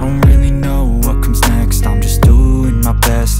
I don't really know what comes next. I'm just doing my best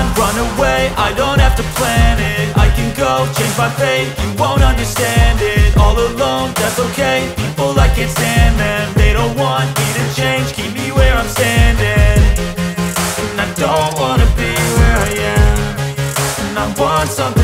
run, run away, I don't have to plan it. I can go, change my fate, you won't understand it. All alone, that's okay, people I can't stand them. They don't want me to change, keep me where I'm standing. And I don't wanna be where I am. And I want something